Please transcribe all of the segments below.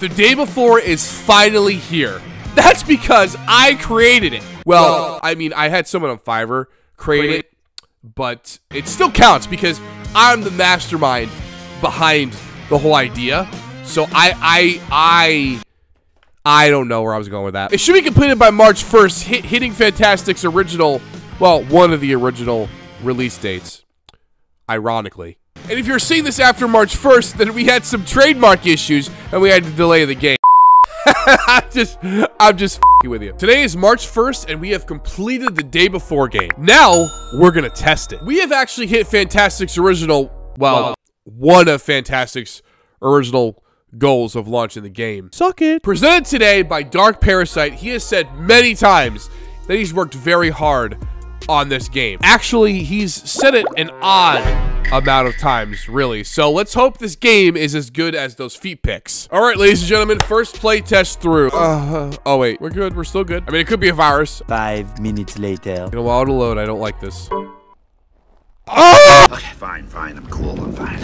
the day before is finally here. That's because I created it. Well, I mean, I had someone on Fiverr create it, but it still counts because I'm the mastermind behind the whole idea. So I, I, I, I don't know where I was going with that. It should be completed by March 1st, hit, hitting Fntastic's original, well, one of the original release dates, ironically. And if you're seeing this after March 1st, then we had some trademark issues and we had to delay the game. I'm just, I'm just with you. Today is March 1st, and we have completed the day before game. Now, we're gonna test it. We have actually hit Fntastic's original, well, one of Fntastic's original goals of launching the game. Suck it. Presented today by Dark Parasite, he has said many times that he's worked very hard on this game. Actually, he's said it an odd amount of times, really. So let's hope this game is as good as those feet picks. All right, ladies and gentlemen, first play test through. Uh, oh, wait, we're good. We're still good. I mean, it could be a virus. Five minutes later. You a while to load, I don't like this. Oh! Okay, fine, fine. I'm cool. I'm fine.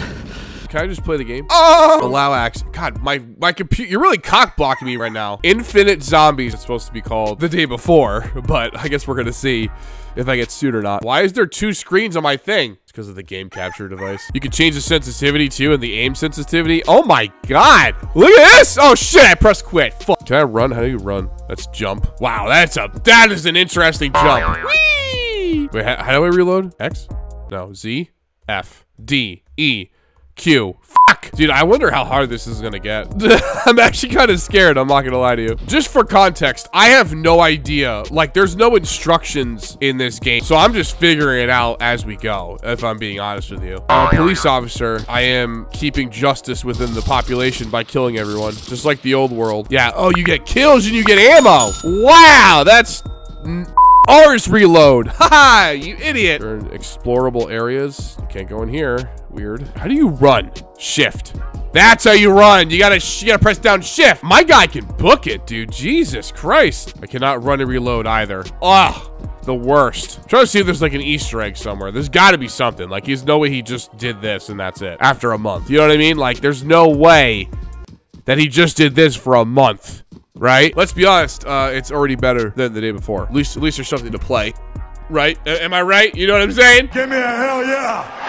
Can I just play the game? Oh! Allow access. God, my my computer. You're really cock blocking me right now. Infinite Zombies. It's supposed to be called the day before, but I guess we're gonna see if I get sued or not. Why is there two screens on my thing? It's because of the game capture device. You can change the sensitivity too and the aim sensitivity. Oh my god. Look at this. Oh shit, I pressed quit. Fuck. Can I run? How do you run? That's jump. Wow, that's a, that is an interesting jump. Whee! Wait, how, how do I reload? X? No, Z, F, D, E, Q. Fuck! Dude, I wonder how hard this is gonna get. I'm actually kind of scared, I'm not gonna lie to you. Just for context, I have no idea. Like, there's no instructions in this game. So I'm just figuring it out as we go, if I'm being honest with you. I'm a police officer. I am keeping justice within the population by killing everyone. Just like the old world. Yeah, oh, you get kills and you get ammo. Wow, that's... R's reload. Haha, you idiot. We're explorable areas. You can't go in here. Weird. How do you run? Shift. That's how you run. You gotta, you gotta press down shift. My guy can book it, dude. Jesus Christ. I cannot run and reload either. Ugh. The worst. I'm trying to see if there's like an Easter egg somewhere. There's got to be something. Like, there's no way he just did this and that's it. After a month. You know what I mean? Like, there's no way that he just did this for a month right? Let's be honest, uh, it's already better than the day before. At least, at least there's something to play, right? A am I right? You know what I'm saying? Give me a hell yeah!